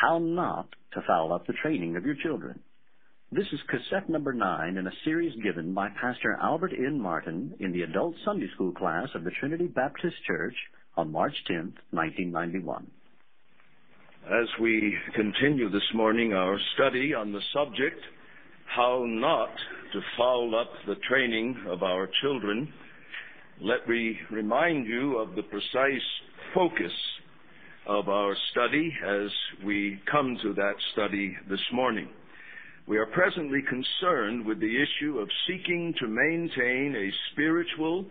How Not to Foul Up the Training of Your Children. This is cassette number nine in a series given by Pastor Albert N. Martin in the adult Sunday school class of the Trinity Baptist Church on March 10, 1991. As we continue this morning our study on the subject, How Not to Foul Up the Training of Our Children, let me remind you of the precise focus of our study as we come to that study this morning. We are presently concerned with the issue of seeking to maintain a spiritual,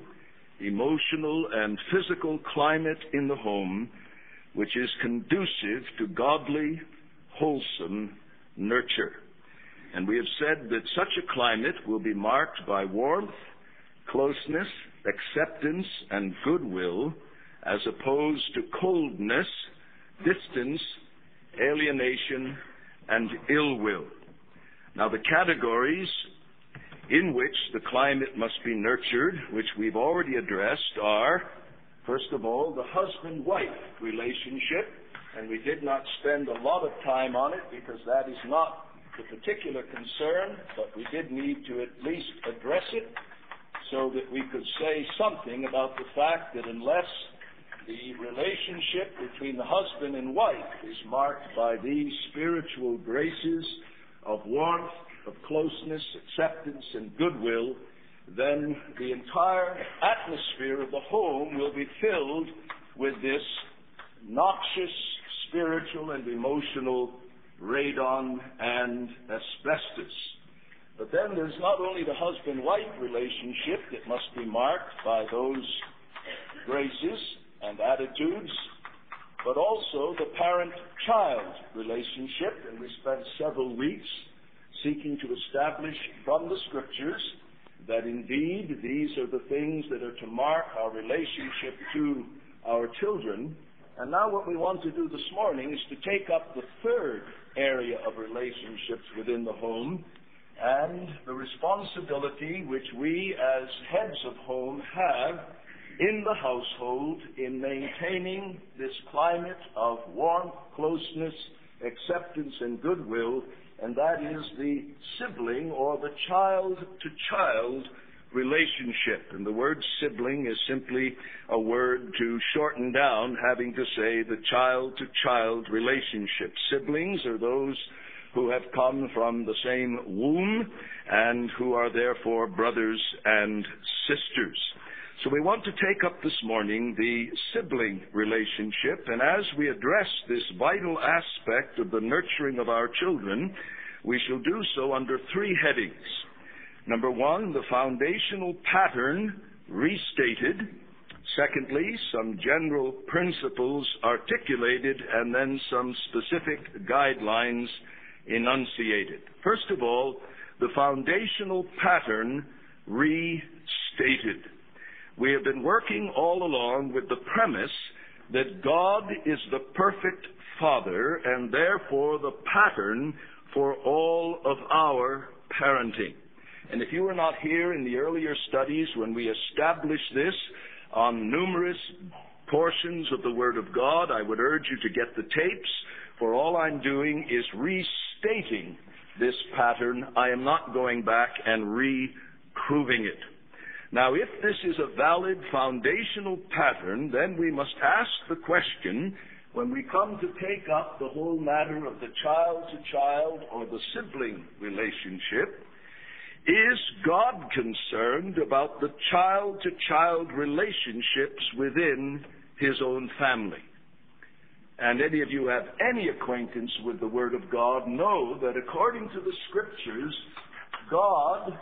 emotional, and physical climate in the home which is conducive to godly, wholesome nurture. And we have said that such a climate will be marked by warmth, closeness, acceptance, and goodwill as opposed to coldness, distance, alienation, and ill will. Now, the categories in which the climate must be nurtured, which we've already addressed, are first of all, the husband wife relationship, and we did not spend a lot of time on it because that is not the particular concern, but we did need to at least address it so that we could say something about the fact that unless the relationship between the husband and wife is marked by these spiritual graces of warmth, of closeness, acceptance, and goodwill, then the entire atmosphere of the home will be filled with this noxious spiritual and emotional radon and asbestos. But then there's not only the husband wife relationship that must be marked by those graces and attitudes, but also the parent child relationship. And we spent several weeks seeking to establish from the scriptures that indeed these are the things that are to mark our relationship to our children. And now what we want to do this morning is to take up the third area of relationships within the home and the responsibility which we as heads of home have in the household in maintaining this climate of warmth, closeness, acceptance, and goodwill, and that is the sibling or the child to child relationship. And the word sibling is simply a word to shorten down, having to say the child to child relationship. Siblings are those who have come from the same womb and who are therefore brothers and sisters. So we want to take up this morning the sibling relationship, and as we address this vital aspect of the nurturing of our children, we shall do so under three headings. Number one, the foundational pattern restated. Secondly, some general principles articulated, and then some specific guidelines enunciated. First of all, the foundational pattern restated. We have been working all along with the premise that God is the perfect Father and therefore the pattern for all of our parenting. And if you were not here in the earlier studies when we established this on numerous portions of the Word of God, I would urge you to get the tapes, for all I'm doing is restating this pattern. I am not going back and reproving it. Now, if this is a valid foundational pattern, then we must ask the question when we come to take up the whole matter of the child to child or the sibling relationship, is God concerned about the child to child relationships within his own family? And any of you have any acquaintance with the Word of God know that according to the Scriptures, God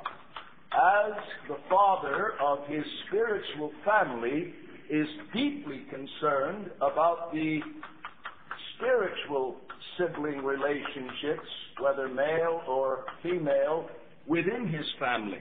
as the father of his spiritual family, is deeply concerned about the spiritual sibling relationships, whether male or female, within his family.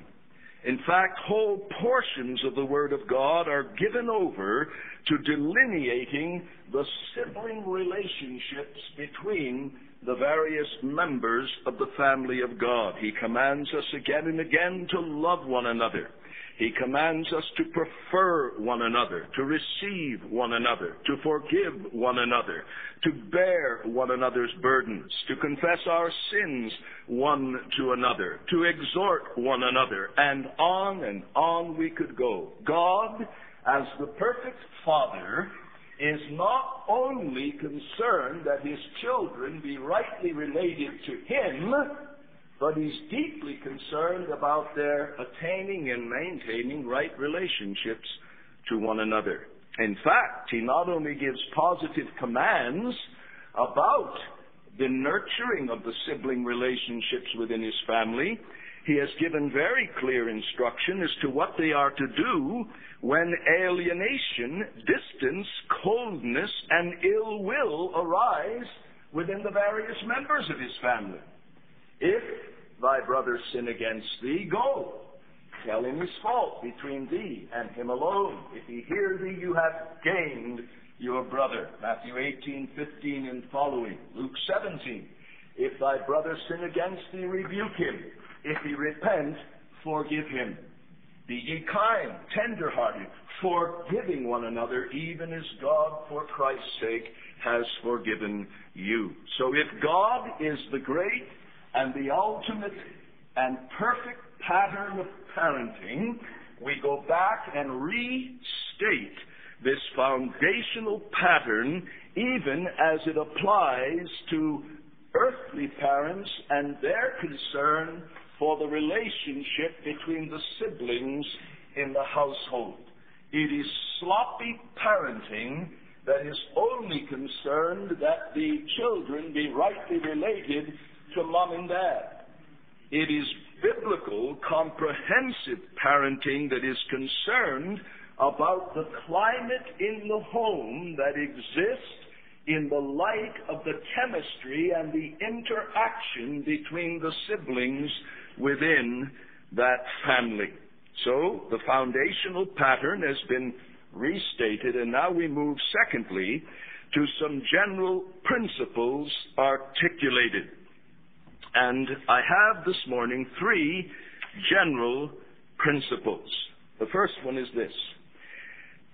In fact, whole portions of the Word of God are given over to delineating the sibling relationships between the various members of the family of God. He commands us again and again to love one another. He commands us to prefer one another, to receive one another, to forgive one another, to bear one another's burdens, to confess our sins one to another, to exhort one another, and on and on we could go. God, as the perfect Father, is not only concerned that his children be rightly related to him, but he's deeply concerned about their attaining and maintaining right relationships to one another. In fact, he not only gives positive commands about the nurturing of the sibling relationships within his family, he has given very clear instruction as to what they are to do when alienation, distance, coldness, and ill will arise within the various members of his family. If thy brother sin against thee, go. Tell him his fault between thee and him alone. If he hear thee, you have gained your brother. Matthew 18, 15 and following. Luke 17. If thy brother sin against thee, rebuke him. If he repent, forgive him. Be ye kind, tender-hearted, forgiving one another, even as God, for Christ's sake, has forgiven you. So if God is the great and the ultimate and perfect pattern of parenting, we go back and restate this foundational pattern even as it applies to earthly parents and their concern for the relationship between the siblings in the household. It is sloppy parenting that is only concerned that the children be rightly related to mom and dad. It is biblical, comprehensive parenting that is concerned about the climate in the home that exists in the light of the chemistry and the interaction between the siblings within that family. So the foundational pattern has been restated, and now we move, secondly, to some general principles articulated. And I have this morning three general principles. The first one is this.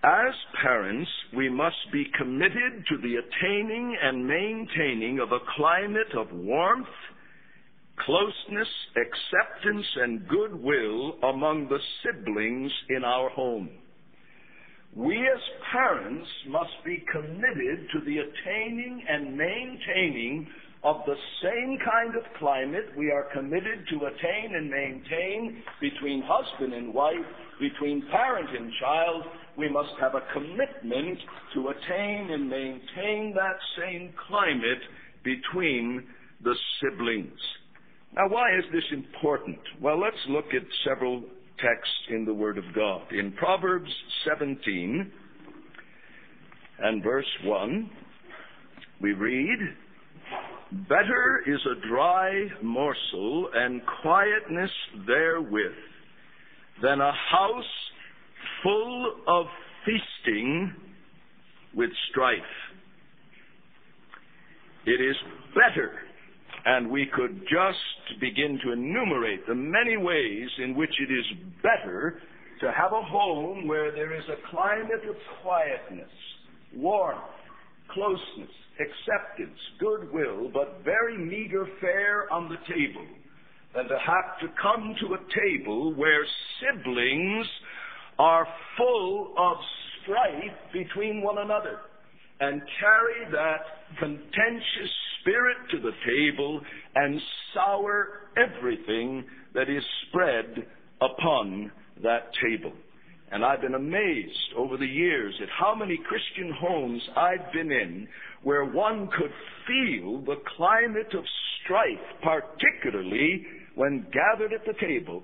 As parents, we must be committed to the attaining and maintaining of a climate of warmth, closeness, acceptance, and goodwill among the siblings in our home. We as parents must be committed to the attaining and maintaining of the same kind of climate we are committed to attain and maintain between husband and wife, between parent and child. We must have a commitment to attain and maintain that same climate between the siblings. Now, why is this important? Well, let's look at several texts in the Word of God. In Proverbs 17 and verse 1, we read, Better is a dry morsel and quietness therewith than a house full of feasting with strife. It is better, and we could just begin to enumerate the many ways in which it is better to have a home where there is a climate of quietness, warmth, closeness, acceptance, goodwill, but very meager fare on the table. Than to have to come to a table where siblings are full of strife between one another and carry that contentious spirit to the table and sour everything that is spread upon that table. And I've been amazed over the years at how many Christian homes I've been in where one could feel the climate of strife, particularly when gathered at the table,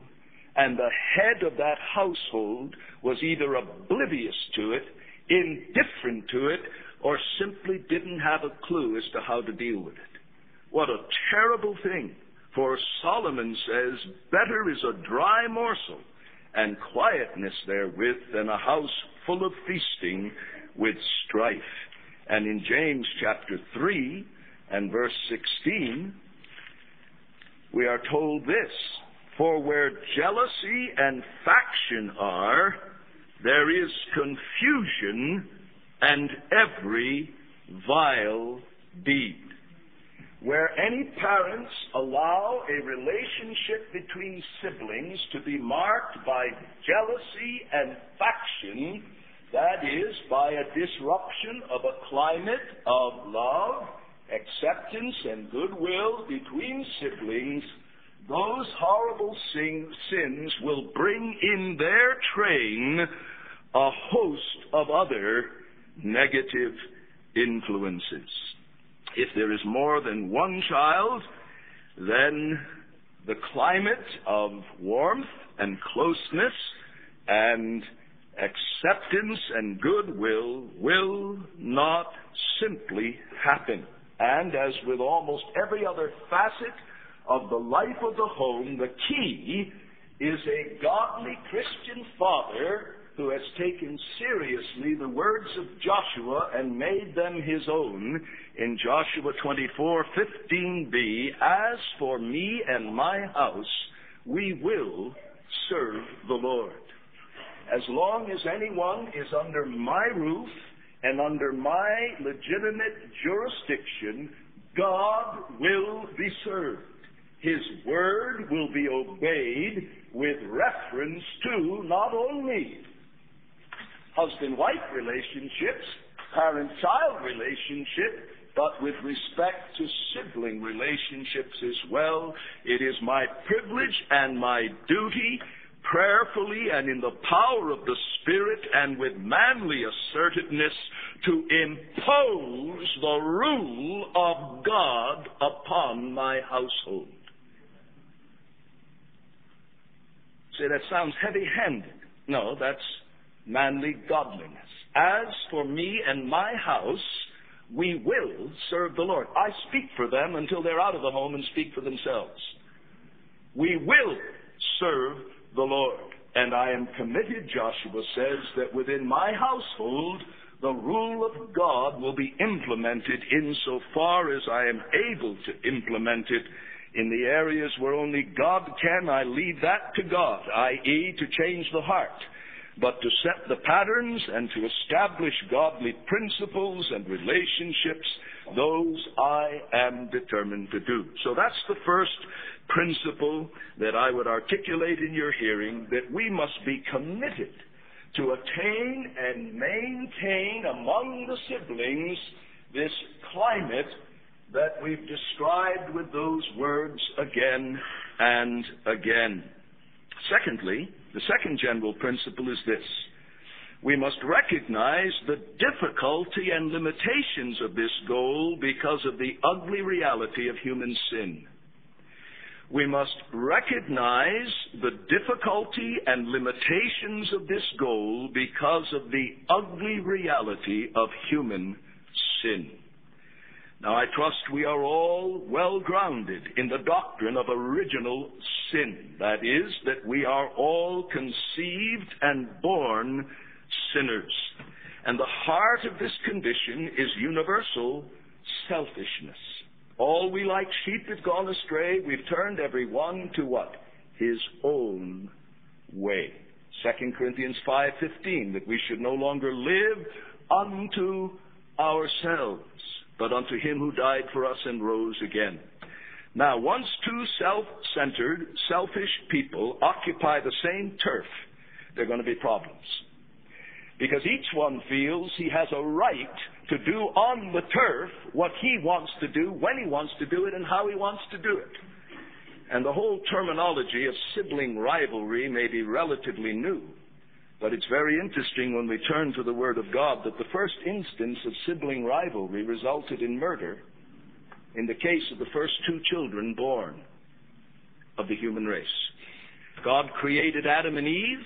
and the head of that household was either oblivious to it, indifferent to it, or simply didn't have a clue as to how to deal with it. What a terrible thing. For Solomon says, Better is a dry morsel and quietness therewith than a house full of feasting with strife. And in James chapter 3 and verse 16, we are told this For where jealousy and faction are, there is confusion and every vile deed. Where any parents allow a relationship between siblings to be marked by jealousy and faction, that is, by a disruption of a climate of love, acceptance, and goodwill between siblings, those horrible sins will bring in their train a host of other negative influences. If there is more than one child, then the climate of warmth and closeness and acceptance and goodwill will not simply happen. And as with almost every other facet of the life of the home, the key is a godly Christian father who has taken seriously the words of Joshua and made them his own in Joshua 24:15b as for me and my house we will serve the Lord. As long as anyone is under my roof and under my legitimate jurisdiction God will be served. His word will be obeyed with reference to not only husband wife relationships, parent child relationship, but with respect to sibling relationships as well. It is my privilege and my duty, prayerfully and in the power of the Spirit and with manly assertiveness, to impose the rule of God upon my household. Say, that sounds heavy handed. No, that's manly godliness. As for me and my house, we will serve the Lord. I speak for them until they're out of the home and speak for themselves. We will serve the Lord. And I am committed, Joshua says, that within my household, the rule of God will be implemented insofar as I am able to implement it in the areas where only God can. I leave that to God, i.e., to change the heart but to set the patterns and to establish godly principles and relationships, those I am determined to do. So that's the first principle that I would articulate in your hearing that we must be committed to attain and maintain among the siblings this climate that we've described with those words again and again. Secondly, the second general principle is this. We must recognize the difficulty and limitations of this goal because of the ugly reality of human sin. We must recognize the difficulty and limitations of this goal because of the ugly reality of human sin. Now, I trust we are all well grounded in the doctrine of original sin. That is, that we are all conceived and born sinners. And the heart of this condition is universal selfishness. All we like sheep have gone astray. We've turned every one to what? His own way. 2 Corinthians 5:15 that we should no longer live unto ourselves but unto him who died for us and rose again. Now, once two self-centered, selfish people occupy the same turf, there are going to be problems. Because each one feels he has a right to do on the turf what he wants to do, when he wants to do it, and how he wants to do it. And the whole terminology of sibling rivalry may be relatively new. But it's very interesting when we turn to the Word of God that the first instance of sibling rivalry resulted in murder in the case of the first two children born of the human race. God created Adam and Eve.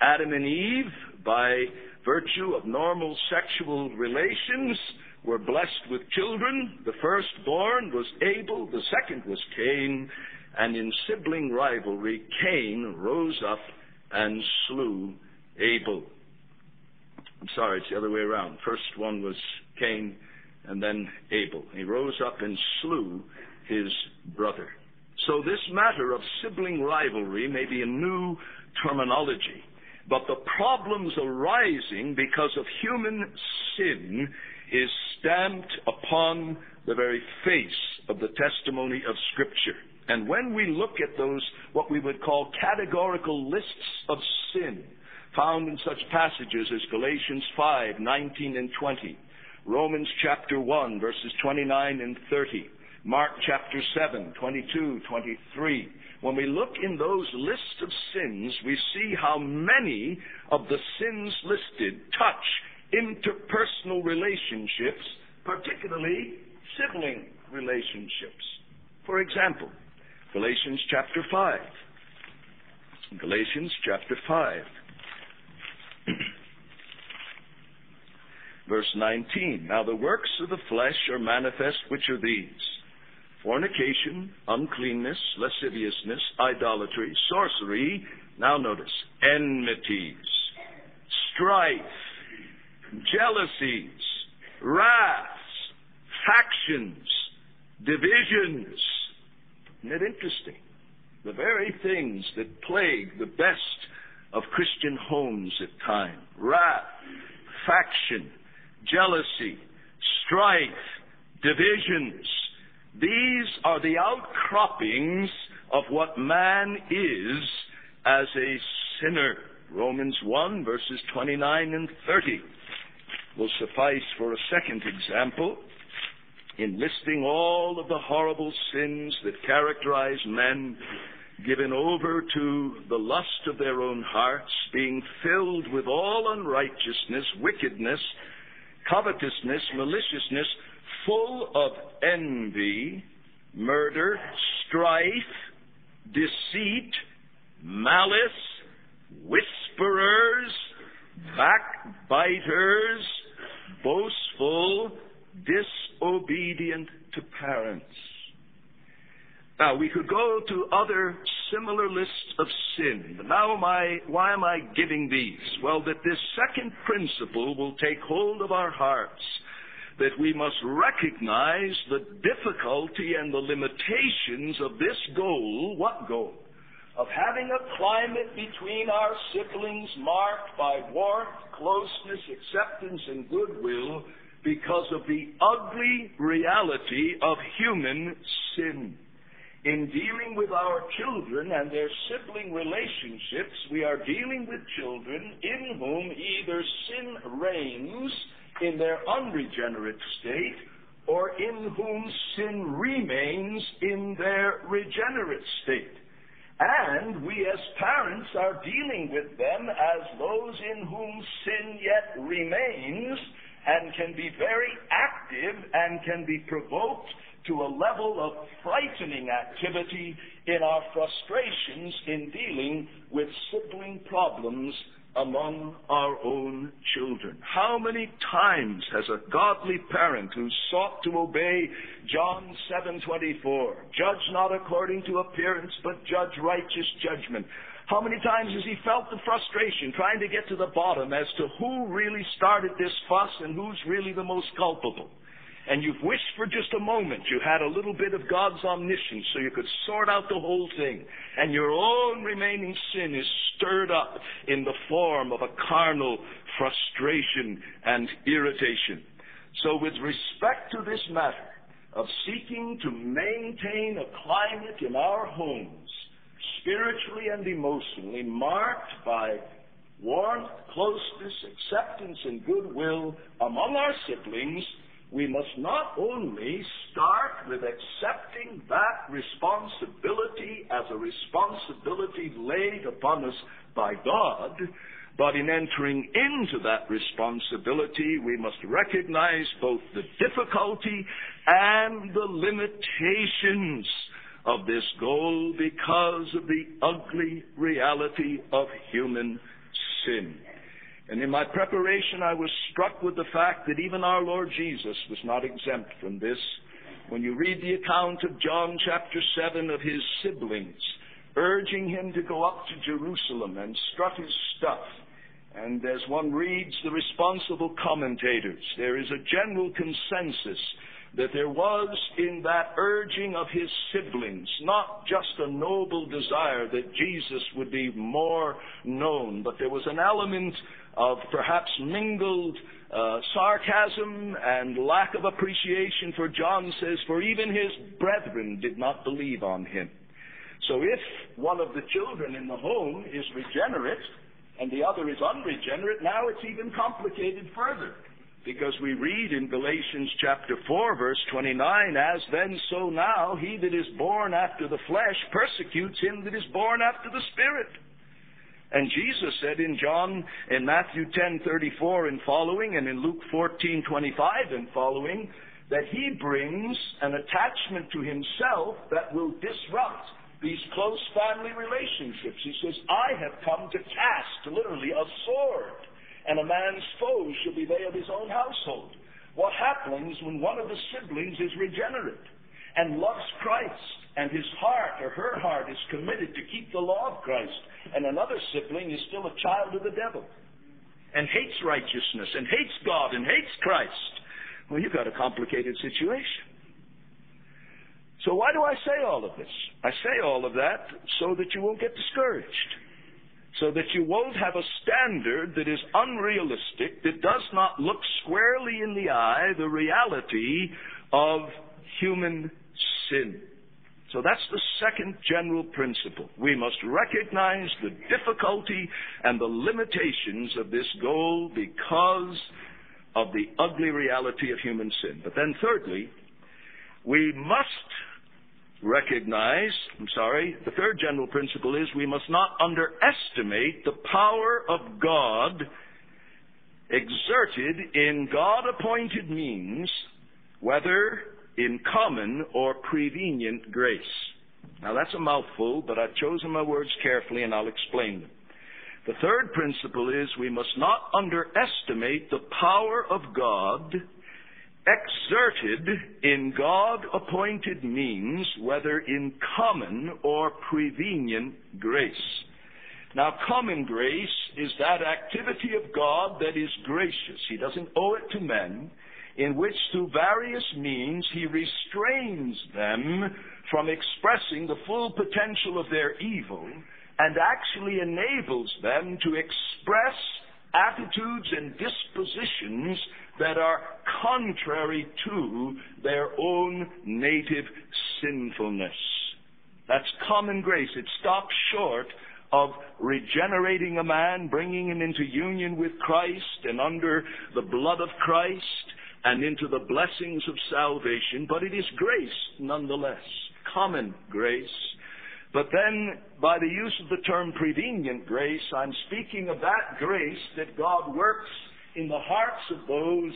Adam and Eve, by virtue of normal sexual relations, were blessed with children. The firstborn was Abel, the second was Cain, and in sibling rivalry, Cain rose up and slew Abel. I'm sorry, it's the other way around. First one was Cain and then Abel. He rose up and slew his brother. So this matter of sibling rivalry may be a new terminology, but the problems arising because of human sin is stamped upon the very face of the testimony of Scripture. And when we look at those, what we would call categorical lists of sin, found in such passages as Galatians 5, 19 and 20, Romans chapter 1, verses 29 and 30, Mark chapter 7, 22, 23. When we look in those lists of sins, we see how many of the sins listed touch interpersonal relationships, particularly sibling relationships. For example, Galatians chapter 5. Galatians chapter 5. Verse 19. Now the works of the flesh are manifest, which are these fornication, uncleanness, lasciviousness, idolatry, sorcery. Now notice, enmities, strife, jealousies, wraths, factions, divisions. Isn't it interesting? The very things that plague the best of Christian homes at times wrath, faction, jealousy, strife, divisions. These are the outcroppings of what man is as a sinner. Romans 1 verses 29 and 30 will suffice for a second example in listing all of the horrible sins that characterize men given over to the lust of their own hearts, being filled with all unrighteousness, wickedness, covetousness, maliciousness, full of envy, murder, strife, deceit, malice, whisperers, backbiters, boastful, disobedient to parents. Now, we could go to other similar lists of sin. But now, my, why am I giving these? Well, that this second principle will take hold of our hearts. That we must recognize the difficulty and the limitations of this goal. What goal? Of having a climate between our siblings marked by warmth, closeness, acceptance, and goodwill because of the ugly reality of human sin. In dealing with our children and their sibling relationships, we are dealing with children in whom either sin reigns in their unregenerate state or in whom sin remains in their regenerate state. And we as parents are dealing with them as those in whom sin yet remains and can be very active and can be provoked to a level of frightening activity in our frustrations in dealing with sibling problems among our own children. How many times has a godly parent who sought to obey John 7:24, judge not according to appearance but judge righteous judgment. How many times has he felt the frustration trying to get to the bottom as to who really started this fuss and who's really the most culpable? And you've wished for just a moment you had a little bit of God's omniscience so you could sort out the whole thing, and your own remaining sin is stirred up in the form of a carnal frustration and irritation. So, with respect to this matter of seeking to maintain a climate in our homes, spiritually and emotionally, marked by warmth, closeness, acceptance, and goodwill among our siblings, we must not only start with accepting that responsibility as a responsibility laid upon us by God, but in entering into that responsibility, we must recognize both the difficulty and the limitations of this goal because of the ugly reality of human sin. And in my preparation, I was struck with the fact that even our Lord Jesus was not exempt from this. When you read the account of John chapter 7 of his siblings urging him to go up to Jerusalem and strut his stuff, and as one reads the responsible commentators, there is a general consensus that there was in that urging of his siblings not just a noble desire that Jesus would be more known, but there was an element of perhaps mingled uh, sarcasm and lack of appreciation, for John says, For even his brethren did not believe on him. So if one of the children in the home is regenerate and the other is unregenerate, now it's even complicated further. Because we read in Galatians chapter 4 verse 29, as then so now he that is born after the flesh persecutes him that is born after the spirit. And Jesus said in John, in Matthew 10:34 and following, and in Luke 14:25 and following, that he brings an attachment to himself that will disrupt these close family relationships. He says, I have come to cast, literally, a sword, and a man's foes shall be they of his own household. What happens when one of the siblings is regenerate and loves Christ, and his heart or her heart is committed to keep the law of Christ, and another sibling is still a child of the devil and hates righteousness and hates God and hates Christ? Well, you've got a complicated situation. So why do I say all of this? I say all of that so that you won't get discouraged. So that you won't have a standard that is unrealistic, that does not look squarely in the eye the reality of human sin. So that's the second general principle. We must recognize the difficulty and the limitations of this goal because of the ugly reality of human sin. But then thirdly, we must recognize, I'm sorry, the third general principle is we must not underestimate the power of God exerted in God appointed means, whether in common or prevenient grace. Now that's a mouthful, but I've chosen my words carefully and I'll explain them. The third principle is we must not underestimate the power of God exerted in God appointed means, whether in common or prevenient grace. Now, common grace is that activity of God that is gracious. He doesn't owe it to men, in which through various means He restrains them from expressing the full potential of their evil and actually enables them to express attitudes and dispositions that are contrary to their own native sinfulness. That's common grace. It stops short of regenerating a man, bringing him into union with Christ and under the blood of Christ and into the blessings of salvation, but it is grace nonetheless. Common grace. But then, by the use of the term prevenient grace, I'm speaking of that grace that God works in the hearts of those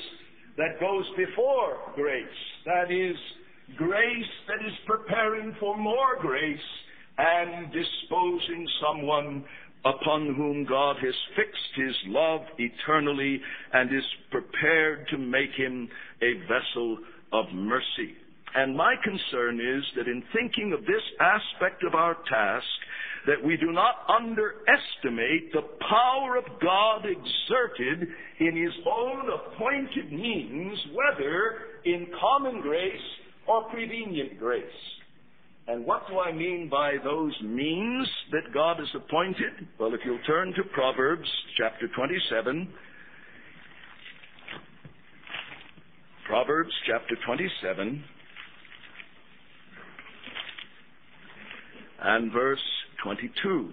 that goes before grace. That is, grace that is preparing for more grace and disposing someone upon whom God has fixed his love eternally and is prepared to make him a vessel of mercy. And my concern is that in thinking of this aspect of our task, that we do not underestimate the power of God exerted in His own appointed means, whether in common grace or prevenient grace. And what do I mean by those means that God has appointed? Well, if you'll turn to Proverbs chapter 27, Proverbs chapter 27 and verse 22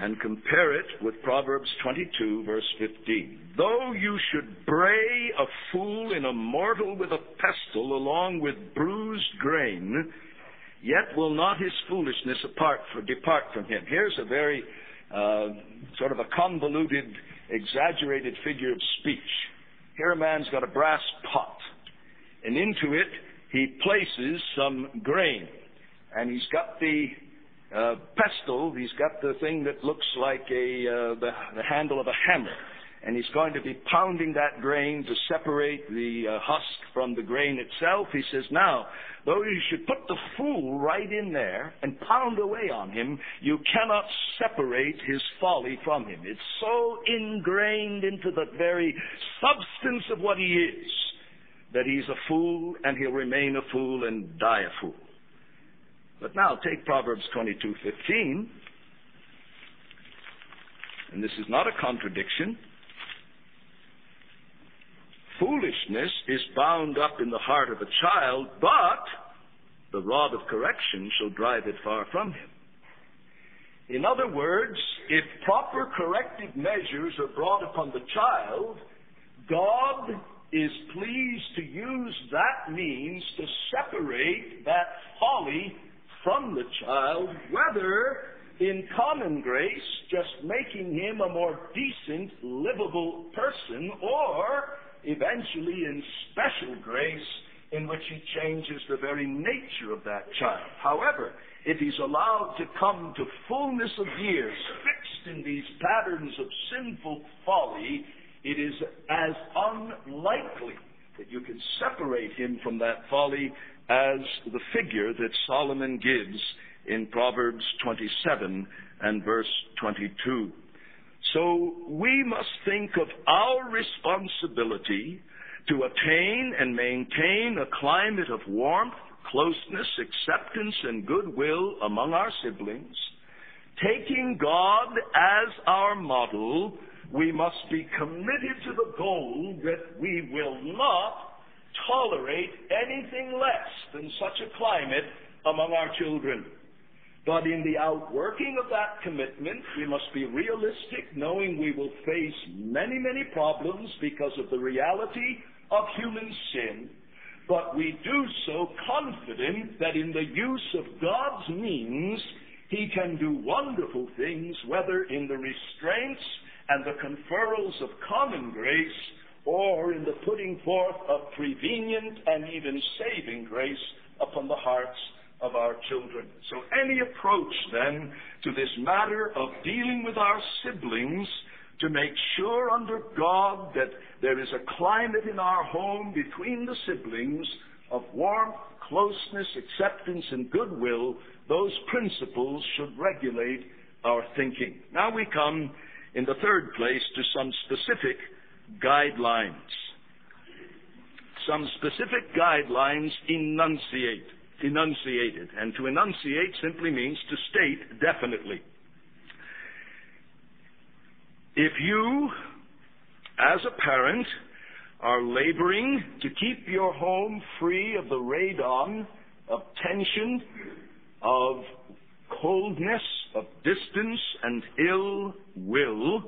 and compare it with Proverbs 22 verse 15. Though you should bray a fool in a mortal with a pestle along with bruised grain, yet will not his foolishness for, depart from him. Here's a very uh, sort of a convoluted, exaggerated figure of speech. Here a man's got a brass pot, and into it he places some grain and he's got the uh, pestle. He's got the thing that looks like a uh, the, the handle of a hammer, and he's going to be pounding that grain to separate the uh, husk from the grain itself. He says, "Now, though you should put the fool right in there and pound away on him, you cannot separate his folly from him. It's so ingrained into the very substance of what he is." that he's a fool and he'll remain a fool and die a fool. But now take Proverbs 22:15, and this is not a contradiction. Foolishness is bound up in the heart of a child, but the rod of correction shall drive it far from him. In other words, if proper corrective measures are brought upon the child, God is pleased to use that means to separate that folly from the child, whether in common grace, just making him a more decent, livable person, or eventually in special grace, in which he changes the very nature of that child. However, if he's allowed to come to fullness of years, fixed in these patterns of sinful folly, it is as unlikely that you can separate him from that folly as the figure that Solomon gives in Proverbs 27 and verse 22. So we must think of our responsibility to attain and maintain a climate of warmth, closeness, acceptance, and goodwill among our siblings. Taking God as our model, we must be committed to the goal that we will not tolerate anything less than such a climate among our children. But in the outworking of that commitment, we must be realistic, knowing we will face many, many problems because of the reality of human sin. But we do so confident that in the use of God's means, He can do wonderful things, whether in the restraints and the conferrals of common grace or in the putting forth of prevenient and even saving grace upon the hearts of our children. So any approach then to this matter of dealing with our siblings to make sure under God that there is a climate in our home between the siblings of warmth, closeness, acceptance, and goodwill, those principles should regulate our thinking. Now we come in the third place to some specific guidelines. Some specific guidelines enunciate enunciated. And to enunciate simply means to state definitely. If you, as a parent, are laboring to keep your home free of the radon of tension, of coldness, of distance, and ill will,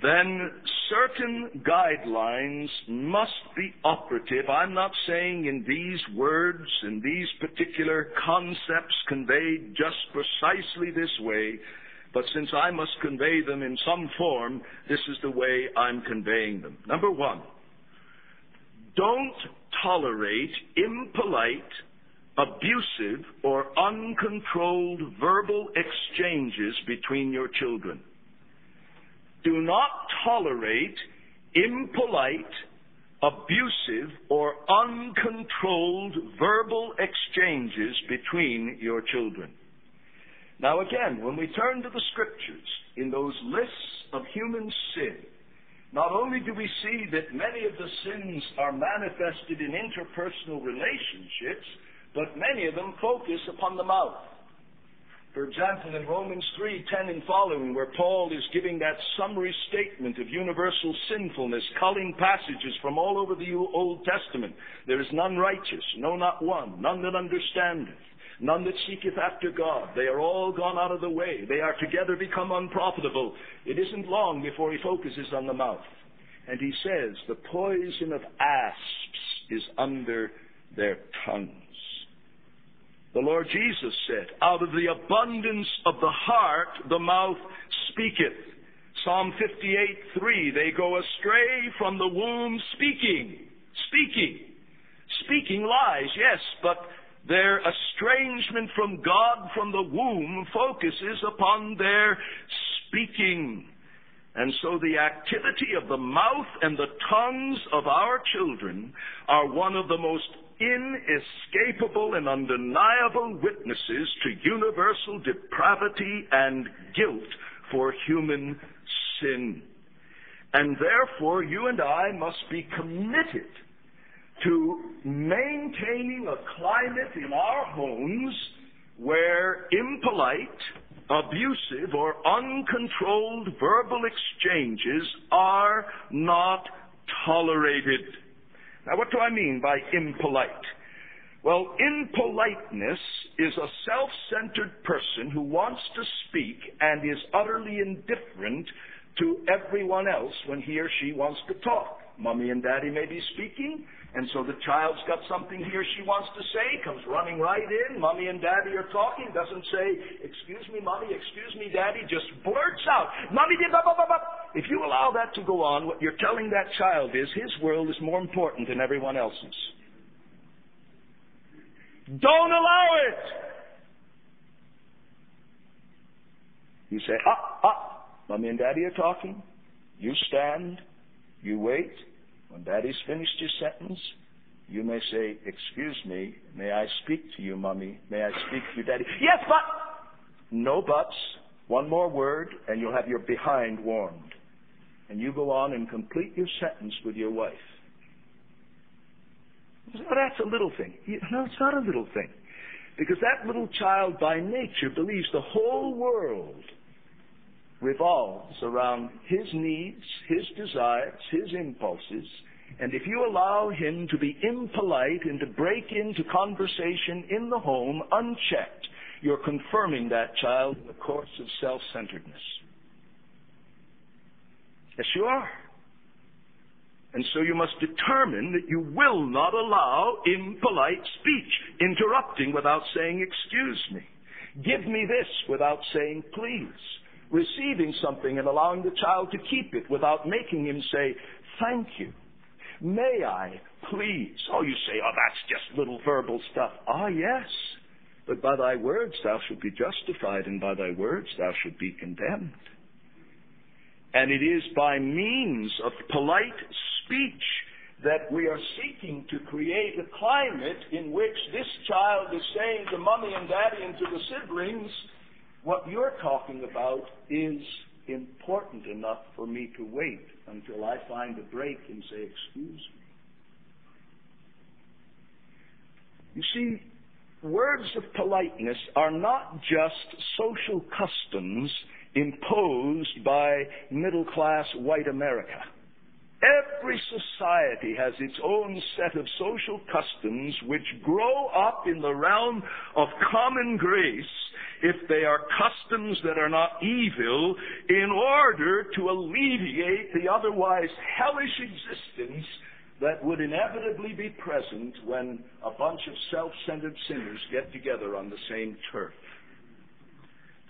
then certain guidelines must be operative. I'm not saying in these words, in these particular concepts conveyed just precisely this way, but since I must convey them in some form, this is the way I'm conveying them. Number one, don't tolerate impolite, abusive, or uncontrolled verbal exchanges between your children do not tolerate impolite, abusive, or uncontrolled verbal exchanges between your children. Now, again, when we turn to the scriptures in those lists of human sin, not only do we see that many of the sins are manifested in interpersonal relationships, but many of them focus upon the mouth. For example, in Romans 3 10 and following, where Paul is giving that summary statement of universal sinfulness, culling passages from all over the Old Testament. There is none righteous, no, not one, none that understandeth, none that seeketh after God. They are all gone out of the way. They are together become unprofitable. It isn't long before he focuses on the mouth. And he says, The poison of asps is under their tongues. The Lord Jesus said, out of the abundance of the heart, the mouth speaketh. Psalm 58, 3, they go astray from the womb speaking, speaking, speaking lies, yes, but their estrangement from God from the womb focuses upon their speaking. And so the activity of the mouth and the tongues of our children are one of the most inescapable and undeniable witnesses to universal depravity and guilt for human sin. And therefore, you and I must be committed to maintaining a climate in our homes where impolite, abusive, or uncontrolled verbal exchanges are not tolerated. Now, what do I mean by impolite? Well, impoliteness is a self centered person who wants to speak and is utterly indifferent to everyone else when he or she wants to talk. Mommy and daddy may be speaking, and so the child's got something he or she wants to say, comes running right in. Mommy and daddy are talking, doesn't say, Excuse me, mommy, excuse me, daddy, just blurts out, Mommy did blah, blah, blah, blah. If you allow that to go on, what you're telling that child is his world is more important than everyone else's. Don't allow it! You say, ah, ah, mommy and daddy are talking. You stand, you wait. When daddy's finished his sentence, you may say, Excuse me, may I speak to you, mommy? May I speak to you, daddy? Yes, but. No buts. One more word, and you'll have your behind warmed. And you go on and complete your sentence with your wife. Well, that's a little thing. No, it's not a little thing. Because that little child by nature believes the whole world revolves around his needs, his desires, his impulses. And if you allow him to be impolite and to break into conversation in the home unchecked, you're confirming that child in the course of self-centeredness. Yes, you are. And so you must determine that you will not allow impolite speech, interrupting without saying, excuse me. Give me this without saying, please. Receiving something and allowing the child to keep it without making him say, thank you. May I, please? Oh, you say, oh, that's just little verbal stuff. Ah, yes. But by thy words thou shalt be justified, and by thy words thou shalt be condemned. And it is by means of polite speech that we are seeking to create a climate in which this child is saying to mommy and daddy and to the siblings, what you're talking about is important enough for me to wait until I find a break and say, excuse me. You see, words of politeness are not just social customs imposed by middle class white America. Every society has its own set of social customs which grow up in the realm of common grace if they are customs that are not evil in order to alleviate the otherwise hellish existence that would inevitably be present when a bunch of self-centered sinners get together on the same turf.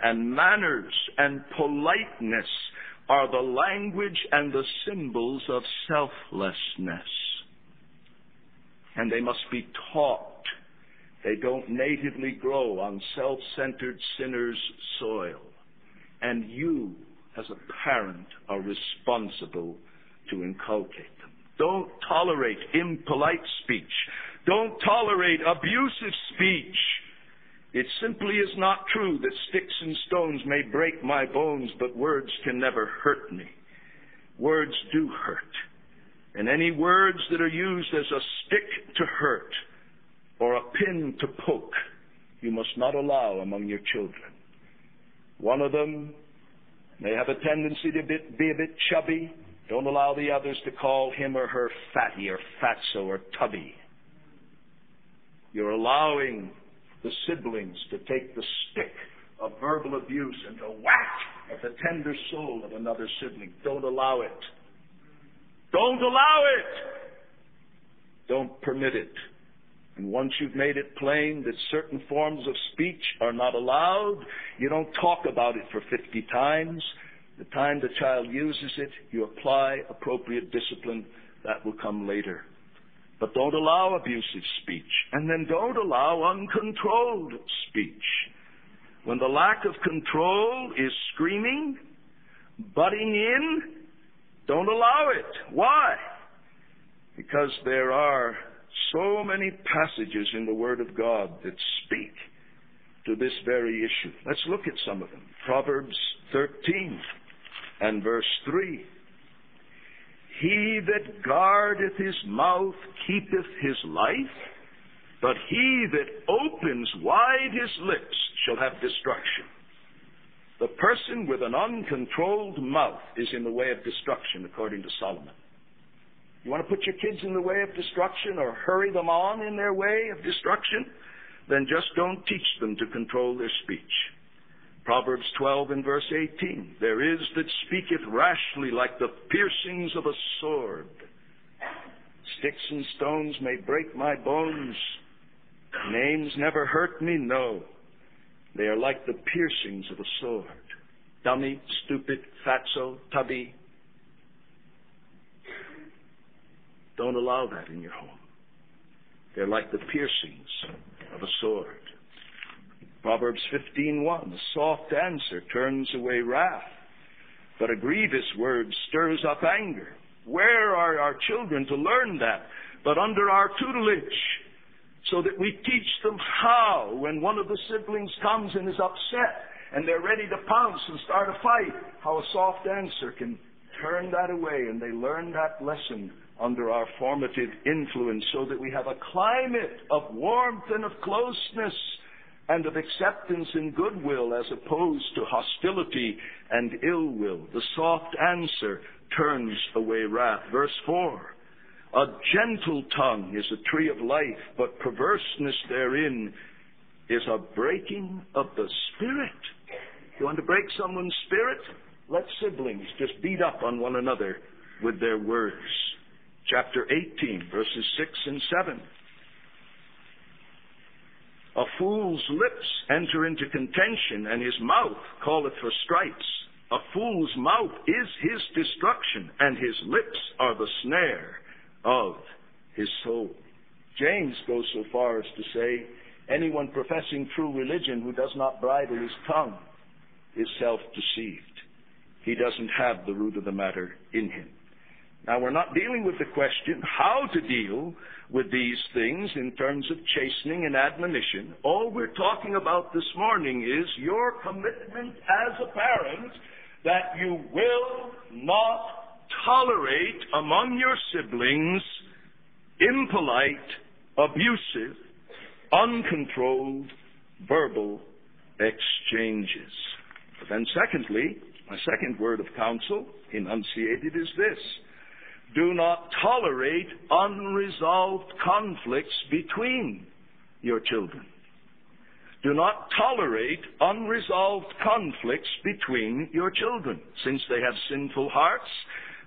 And manners and politeness are the language and the symbols of selflessness. And they must be taught. They don't natively grow on self-centered sinners' soil. And you, as a parent, are responsible to inculcate them. Don't tolerate impolite speech. Don't tolerate abusive speech. It simply is not true that sticks and stones may break my bones, but words can never hurt me. Words do hurt. And any words that are used as a stick to hurt or a pin to poke, you must not allow among your children. One of them may have a tendency to be a bit chubby. Don't allow the others to call him or her fatty or fatso or tubby. You're allowing the siblings to take the stick of verbal abuse and to whack at the tender soul of another sibling. Don't allow it. Don't allow it. Don't permit it. And once you've made it plain that certain forms of speech are not allowed, you don't talk about it for 50 times. The time the child uses it, you apply appropriate discipline. That will come later. But don't allow abusive speech. And then don't allow uncontrolled speech. When the lack of control is screaming, butting in, don't allow it. Why? Because there are so many passages in the Word of God that speak to this very issue. Let's look at some of them. Proverbs 13 and verse 3. He that guardeth his mouth keepeth his life, but he that opens wide his lips shall have destruction. The person with an uncontrolled mouth is in the way of destruction, according to Solomon. You want to put your kids in the way of destruction or hurry them on in their way of destruction? Then just don't teach them to control their speech. Proverbs 12 and verse 18. There is that speaketh rashly like the piercings of a sword. Sticks and stones may break my bones. Names never hurt me, no. They are like the piercings of a sword. Dummy, stupid, fatso, tubby. Don't allow that in your home. They're like the piercings of a sword. Proverbs 15:1 A soft answer turns away wrath, but a grievous word stirs up anger. Where are our children to learn that? But under our tutelage so that we teach them how, when one of the siblings comes and is upset and they're ready to pounce and start a fight, how a soft answer can turn that away and they learn that lesson under our formative influence so that we have a climate of warmth and of closeness and of acceptance and goodwill as opposed to hostility and ill will. The soft answer turns away wrath. Verse 4 a gentle tongue is a tree of life, but perverseness therein is a breaking of the spirit. You want to break someone's spirit? Let siblings just beat up on one another with their words. Chapter 18, verses 6 and 7. A fool's lips enter into contention, and his mouth calleth for stripes. A fool's mouth is his destruction, and his lips are the snare of his soul. James goes so far as to say, anyone professing true religion who does not bridle his tongue is self-deceived. He doesn't have the root of the matter in him. Now we're not dealing with the question how to deal with these things in terms of chastening and admonition. All we're talking about this morning is your commitment as a parent that you will not tolerate among your siblings impolite, abusive, uncontrolled verbal exchanges. But then, secondly, my second word of counsel, enunciated, is this do not tolerate unresolved conflicts between your children. Do not tolerate unresolved conflicts between your children. Since they have sinful hearts,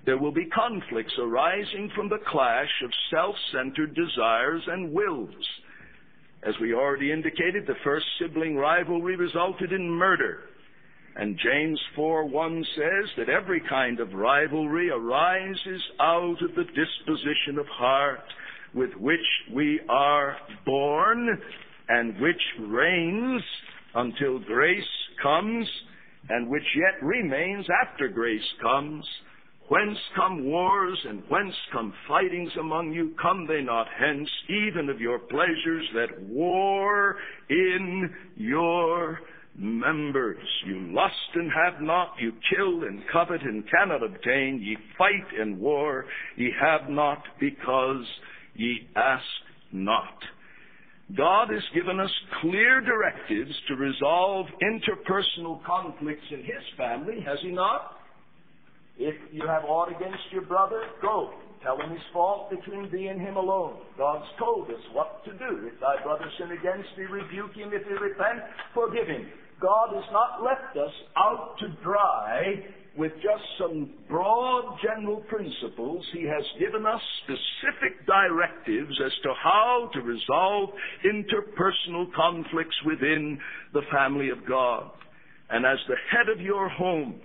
there will be conflicts arising from the clash of self-centered desires and wills. As we already indicated, the first sibling rivalry resulted in murder. And James 4:1 says that every kind of rivalry arises out of the disposition of heart with which we are born and which reigns until grace comes and which yet remains after grace comes Whence come wars and whence come fightings among you? Come they not hence, even of your pleasures that war in your members. You lust and have not, you kill and covet and cannot obtain, ye fight and war, ye have not because ye ask not. God has given us clear directives to resolve interpersonal conflicts in His family, has He not? If you have aught against your brother, go. Tell him his fault between thee and him alone. God's told us what to do. If thy brother sin against thee, rebuke him. If he repent, forgive him. God has not left us out to dry with just some broad general principles. He has given us specific directives as to how to resolve interpersonal conflicts within the family of God. And as the head of your home,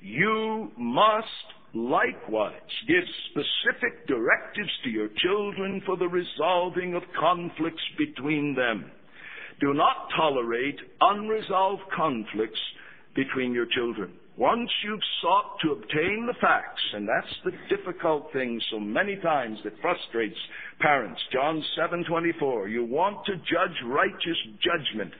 you must likewise give specific directives to your children for the resolving of conflicts between them. Do not tolerate unresolved conflicts between your children. Once you've sought to obtain the facts, and that's the difficult thing so many times that frustrates parents. John 7:24, you want to judge righteous judgment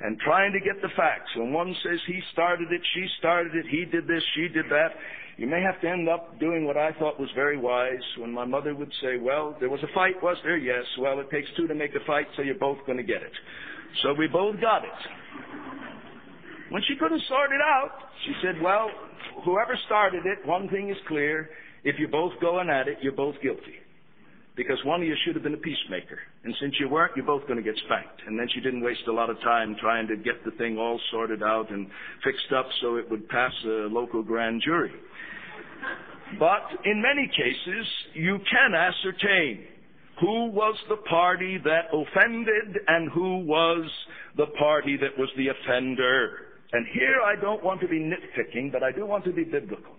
and trying to get the facts. When one says he started it, she started it, he did this, she did that, you may have to end up doing what I thought was very wise when my mother would say, well, there was a fight, was there? Yes. Well, it takes two to make a fight, so you're both going to get it. So we both got it. When she couldn't sort it out, she said, well, whoever started it, one thing is clear. If you're both going at it, you're both guilty. Because one of you should have been a peacemaker. And since you weren't, you're both going to get spanked. And then she didn't waste a lot of time trying to get the thing all sorted out and fixed up so it would pass a local grand jury. But in many cases, you can ascertain who was the party that offended and who was the party that was the offender. And here I don't want to be nitpicking, but I do want to be biblical.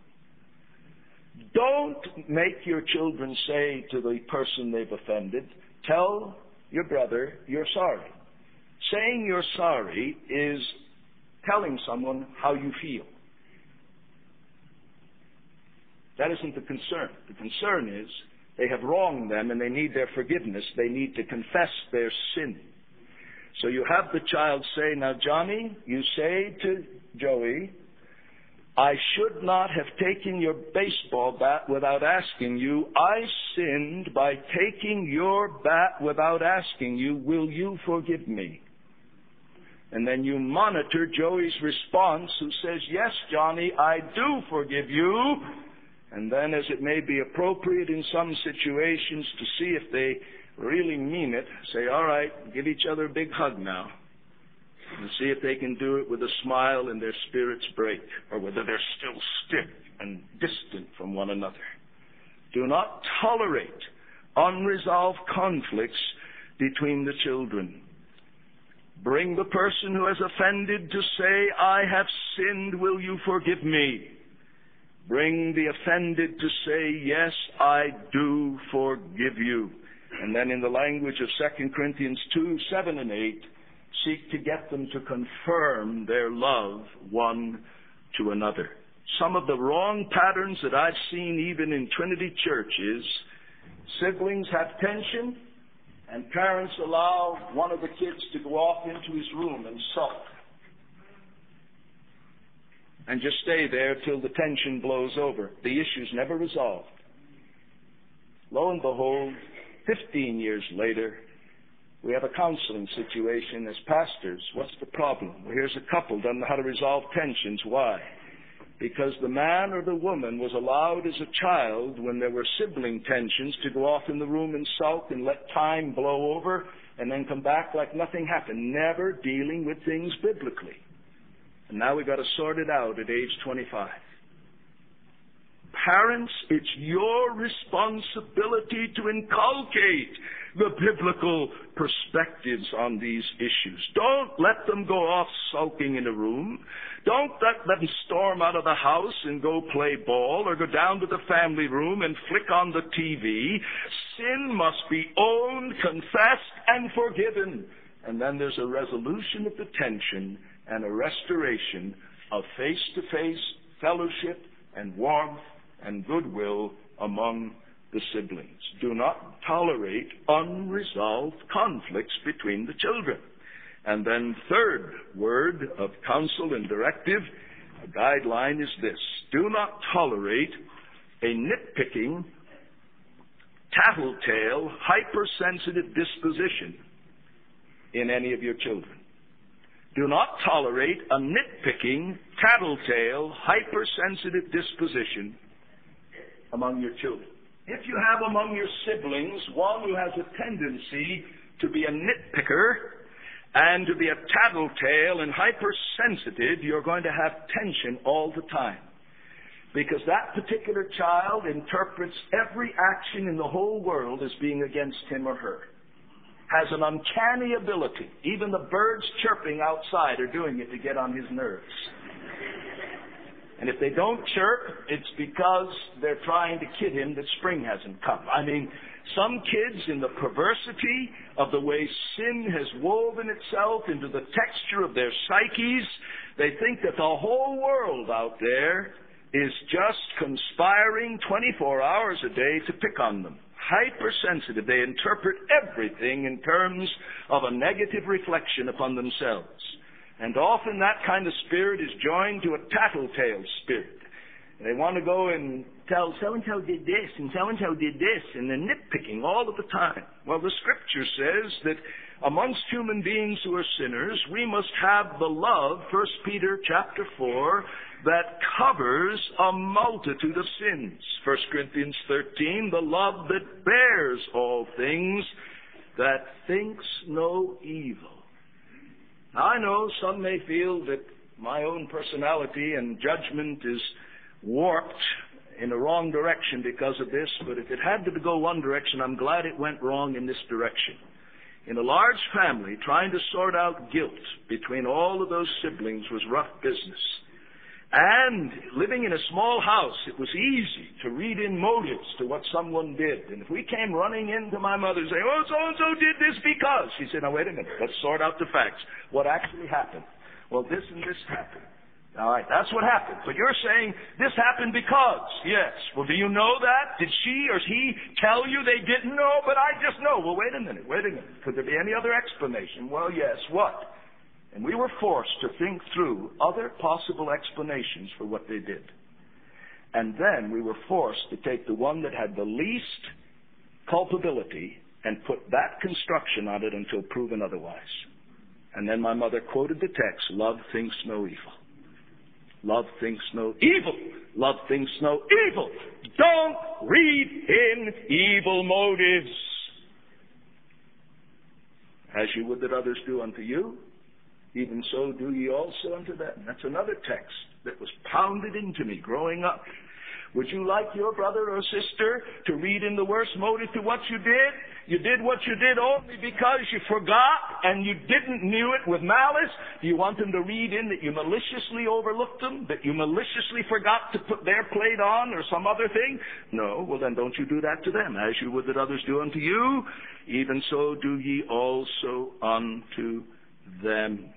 Don't make your children say to the person they've offended, tell your brother you're sorry. Saying you're sorry is telling someone how you feel. That isn't the concern. The concern is they have wronged them and they need their forgiveness. They need to confess their sin. So you have the child say, Now, Johnny, you say to Joey, I should not have taken your baseball bat without asking you. I sinned by taking your bat without asking you. Will you forgive me? And then you monitor Joey's response, who says, Yes, Johnny, I do forgive you. And then, as it may be appropriate in some situations to see if they really mean it, say, All right, give each other a big hug now and see if they can do it with a smile and their spirits break, or whether they're still stiff and distant from one another. Do not tolerate unresolved conflicts between the children. Bring the person who has offended to say, I have sinned, will you forgive me? Bring the offended to say, Yes, I do forgive you. And then in the language of 2 Corinthians 2, 7 and 8, seek to get them to confirm their love one to another. Some of the wrong patterns that I've seen even in Trinity churches, siblings have tension, and parents allow one of the kids to go off into his room and sulk. And just stay there till the tension blows over. The issue's never resolved. Lo and behold, 15 years later, we have a counseling situation as pastors. What's the problem? Well, here's a couple doesn't know how to resolve tensions. Why? Because the man or the woman was allowed as a child when there were sibling tensions to go off in the room and sulk and let time blow over and then come back like nothing happened, never dealing with things biblically. And now we've got to sort it out at age 25. Parents, it's your responsibility to inculcate the biblical perspectives on these issues. Don't let them go off sulking in a room. Don't let them storm out of the house and go play ball or go down to the family room and flick on the TV. Sin must be owned, confessed, and forgiven. And then there's a resolution of the tension and a restoration of face to face fellowship and warmth and goodwill among the siblings. Do not tolerate unresolved conflicts between the children. And then, third word of counsel and directive, a guideline is this do not tolerate a nitpicking, tattletale, hypersensitive disposition in any of your children. Do not tolerate a nitpicking, tattletale, hypersensitive disposition among your children. If you have among your siblings one who has a tendency to be a nitpicker and to be a tattletale and hypersensitive, you're going to have tension all the time. Because that particular child interprets every action in the whole world as being against him or her. Has an uncanny ability. Even the birds chirping outside are doing it to get on his nerves. And if they don't chirp, it's because they're trying to kid him that spring hasn't come. I mean, some kids, in the perversity of the way sin has woven itself into the texture of their psyches, they think that the whole world out there is just conspiring 24 hours a day to pick on them. Hypersensitive. They interpret everything in terms of a negative reflection upon themselves. And often that kind of spirit is joined to a tattletale spirit. They want to go and tell so and so did this and so and so did this, and they're nitpicking all of the time. Well, the scripture says that amongst human beings who are sinners, we must have the love, 1 Peter chapter 4, that covers a multitude of sins. 1 Corinthians 13, the love that bears all things, that thinks no evil. Now, I know some may feel that my own personality and judgment is warped in the wrong direction because of this, but if it had to go one direction, I'm glad it went wrong in this direction. In a large family, trying to sort out guilt between all of those siblings was rough business. And living in a small house, it was easy to read in motives to what someone did. And if we came running into my mother saying, oh, so-and-so did this because, she said, now wait a minute, let's sort out the facts. What actually happened? Well, this and this happened. All right, that's what happened. But you're saying this happened because. Yes. Well, do you know that? Did she or he tell you they didn't know? But I just know. Well, wait a minute. Wait a minute. Could there be any other explanation? Well, yes. What? And we were forced to think through other possible explanations for what they did. And then we were forced to take the one that had the least culpability and put that construction on it until proven otherwise. And then my mother quoted the text, love thinks no evil. Love thinks no evil. Love thinks no evil. Don't read in evil motives. As you would that others do unto you, even so do ye also unto them. That's another text that was pounded into me growing up. Would you like your brother or sister to read in the worst motive to what you did? You did what you did only because you forgot and you didn't knew it with malice. Do you want them to read in that you maliciously overlooked them? That you maliciously forgot to put their plate on or some other thing? No, well then don't you do that to them. As you would that others do unto you, even so do ye also unto them.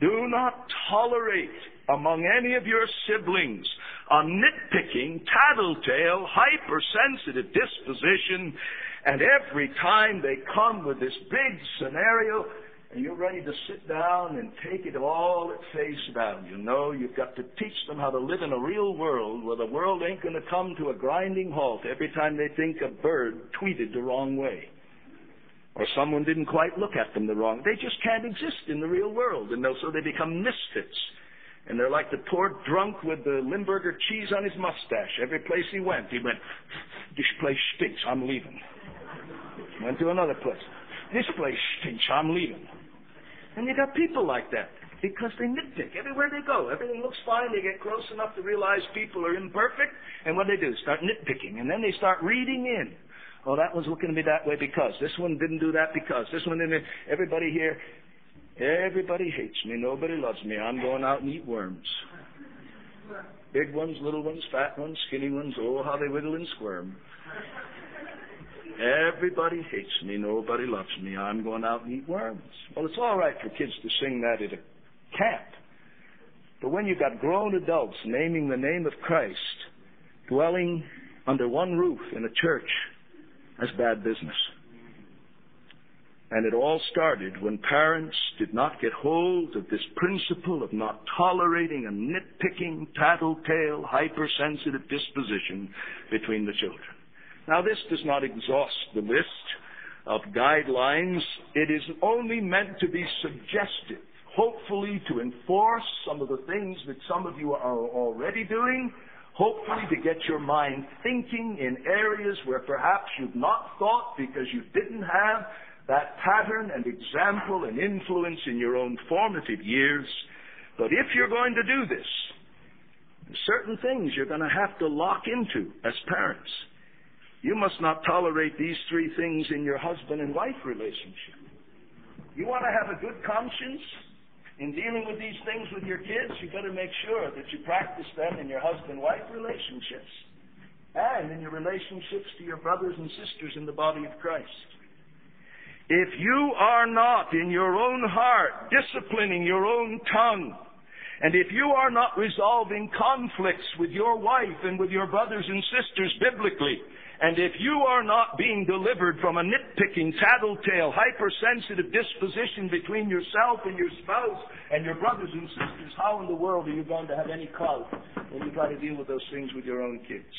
Do not tolerate among any of your siblings a nitpicking, tattletale, hypersensitive disposition, and every time they come with this big scenario, and you're ready to sit down and take it all at face value. know you've got to teach them how to live in a real world where the world ain't going to come to a grinding halt every time they think a bird tweeted the wrong way. Or someone didn't quite look at them the wrong. They just can't exist in the real world, and so they become misfits. And they're like the poor drunk with the Limburger cheese on his mustache. Every place he went, he went, this place stinks, I'm leaving. Went to another place. This place stinks, I'm leaving. And you got people like that because they nitpick everywhere they go. Everything looks fine. They get close enough to realize people are imperfect. And what they do? Start nitpicking. And then they start reading in. Oh, that one's looking to me that way because. This one didn't do that because. This one didn't. Everybody here Everybody hates me. Nobody loves me. I'm going out and eat worms. Big ones, little ones, fat ones, skinny ones. Oh, how they wiggle and squirm. Everybody hates me. Nobody loves me. I'm going out and eat worms. Well, it's all right for kids to sing that at a camp. But when you've got grown adults naming the name of Christ, dwelling under one roof in a church, that's bad business. And it all started when parents did not get hold of this principle of not tolerating a nitpicking, tattletale, hypersensitive disposition between the children. Now, this does not exhaust the list of guidelines. It is only meant to be suggestive, hopefully to enforce some of the things that some of you are already doing, hopefully to get your mind thinking in areas where perhaps you've not thought because you didn't have that pattern and example and influence in your own formative years. But if you're going to do this, certain things you're going to have to lock into as parents. You must not tolerate these three things in your husband and wife relationship. You want to have a good conscience in dealing with these things with your kids, you better make sure that you practice them in your husband-wife relationships and in your relationships to your brothers and sisters in the body of Christ. If you are not in your own heart disciplining your own tongue, and if you are not resolving conflicts with your wife and with your brothers and sisters biblically, And if you are not being delivered from a nitpicking, tattletale, hypersensitive disposition between yourself and your spouse and your brothers and sisters, how in the world are you going to have any clout when you try to deal with those things with your own kids?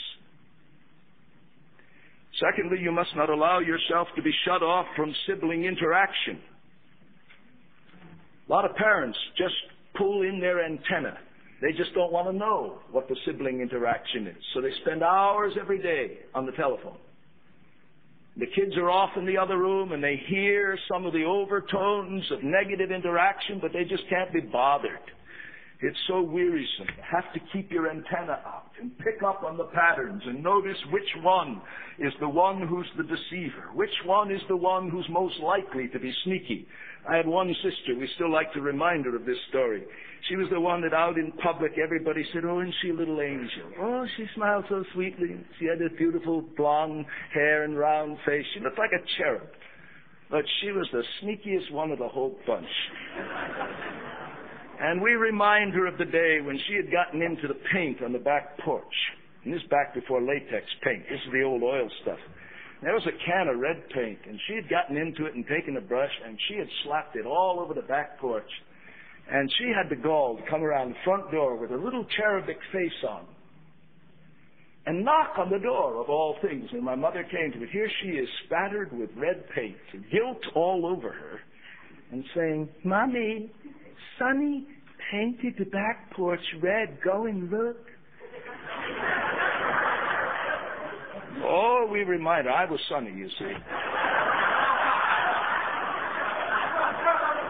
Secondly, you must not allow yourself to be shut off from sibling interaction. A lot of parents just pull in their antenna they just don't want to know what the sibling interaction is. So they spend hours every day on the telephone. The kids are off in the other room and they hear some of the overtones of negative interaction, but they just can't be bothered. It's so wearisome. You have to keep your antenna out and pick up on the patterns and notice which one is the one who's the deceiver, which one is the one who's most likely to be sneaky. I had one sister, we still like to remind her of this story. She was the one that out in public everybody said, Oh, isn't she a little angel? Oh, she smiled so sweetly. She had this beautiful blonde hair and round face. She looked like a cherub. But she was the sneakiest one of the whole bunch. and we remind her of the day when she had gotten into the paint on the back porch. And this back before latex paint. This is the old oil stuff. There was a can of red paint, and she had gotten into it and taken a brush, and she had slapped it all over the back porch. And she had the gall to come around the front door with a little cherubic face on and knock on the door of all things. And my mother came to it. Here she is, spattered with red paint, guilt all over her, and saying, Mommy, Sonny painted the back porch red. Go and look. Oh, we remind. I was Sonny, you see.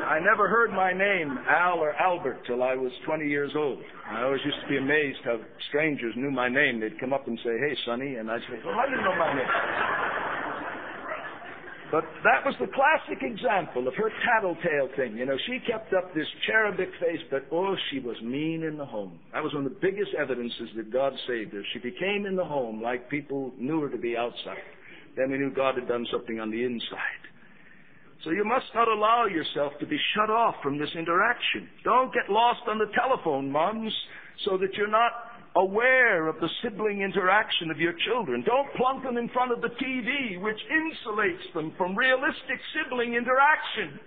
I never heard my name, Al or Albert, till I was 20 years old. I always used to be amazed how strangers knew my name. They'd come up and say, hey, Sonny, and I'd say, well, do you know my name? But that was the classic example of her tattletale thing. You know, she kept up this cherubic face, but oh, she was mean in the home. That was one of the biggest evidences that God saved her. She became in the home like people knew her to be outside. Then we knew God had done something on the inside. So you must not allow yourself to be shut off from this interaction. Don't get lost on the telephone, moms, so that you're not aware of the sibling interaction of your children. Don't plunk them in front of the TV, which insulates them from realistic sibling interaction.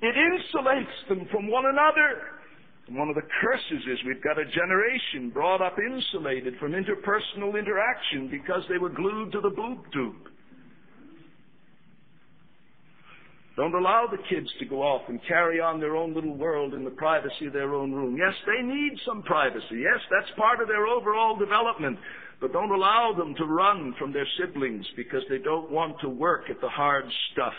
It insulates them from one another. And one of the curses is we've got a generation brought up insulated from interpersonal interaction because they were glued to the boob tube. Don't allow the kids to go off and carry on their own little world in the privacy of their own room. Yes, they need some privacy. Yes, that's part of their overall development. But don't allow them to run from their siblings because they don't want to work at the hard stuff.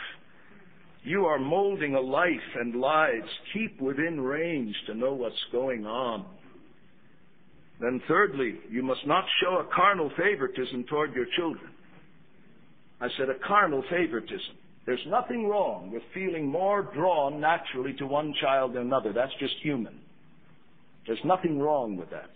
You are molding a life and lives. Keep within range to know what's going on. Then thirdly, you must not show a carnal favoritism toward your children. I said a carnal favoritism. There's nothing wrong with feeling more drawn naturally to one child than another. That's just human. There's nothing wrong with that.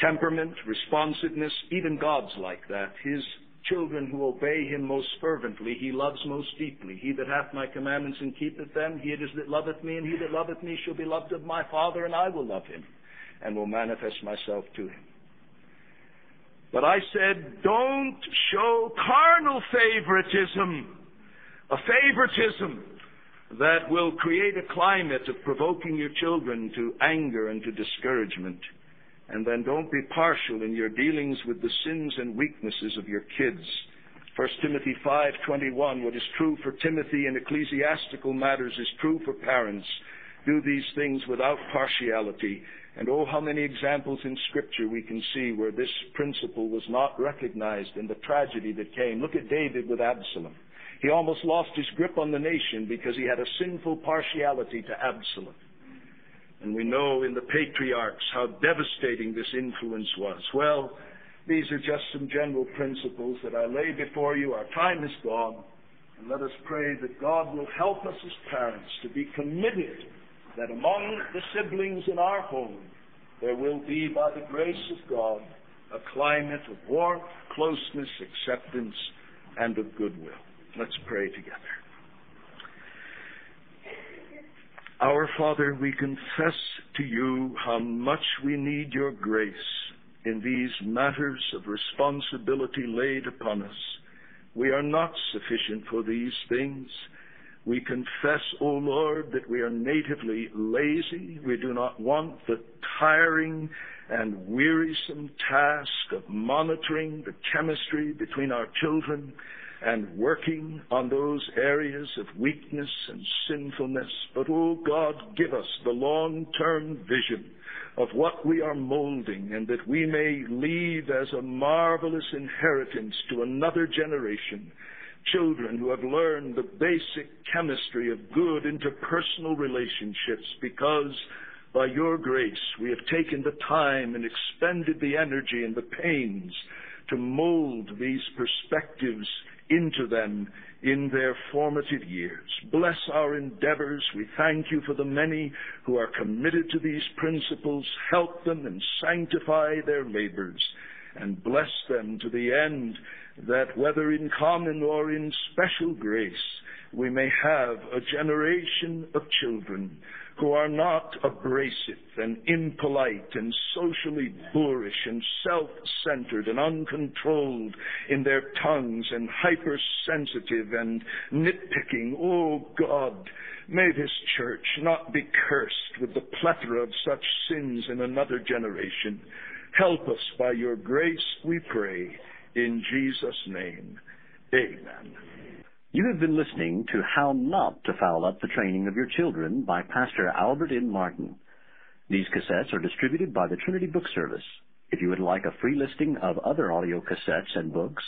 Temperament, responsiveness, even God's like that. His children who obey him most fervently, he loves most deeply. He that hath my commandments and keepeth them, he it is that loveth me, and he that loveth me shall be loved of my Father, and I will love him, and will manifest myself to him. But I said, don't show carnal favoritism, a favoritism that will create a climate of provoking your children to anger and to discouragement. And then don't be partial in your dealings with the sins and weaknesses of your kids. 1 Timothy 5:21 what is true for Timothy in ecclesiastical matters is true for parents. Do these things without partiality and oh, how many examples in Scripture we can see where this principle was not recognized in the tragedy that came. Look at David with Absalom. He almost lost his grip on the nation because he had a sinful partiality to Absalom. And we know in the patriarchs how devastating this influence was. Well, these are just some general principles that I lay before you. Our time is gone. And let us pray that God will help us as parents to be committed that among the siblings in our home, there will be, by the grace of God, a climate of warmth, closeness, acceptance, and of goodwill. Let's pray together. Our Father, we confess to you how much we need your grace in these matters of responsibility laid upon us. We are not sufficient for these things. We confess, O Lord, that we are natively lazy. We do not want the tiring and wearisome task of monitoring the chemistry between our children and working on those areas of weakness and sinfulness. But, oh God, give us the long-term vision of what we are molding and that we may leave as a marvelous inheritance to another generation children who have learned the basic chemistry of good interpersonal relationships because by your grace we have taken the time and expended the energy and the pains to mold these perspectives into them in their formative years. Bless our endeavors. We thank you for the many who are committed to these principles. Help them and sanctify their labors and bless them to the end that whether in common or in special grace, we may have a generation of children who are not abrasive and impolite and socially boorish and self-centered and uncontrolled in their tongues and hypersensitive and nitpicking. Oh God, may this church not be cursed with the plethora of such sins in another generation. Help us by your grace, we pray. In Jesus' name, amen. You have been listening to How Not to Foul Up the Training of Your Children by Pastor Albert N. Martin. These cassettes are distributed by the Trinity Book Service. If you would like a free listing of other audio cassettes and books,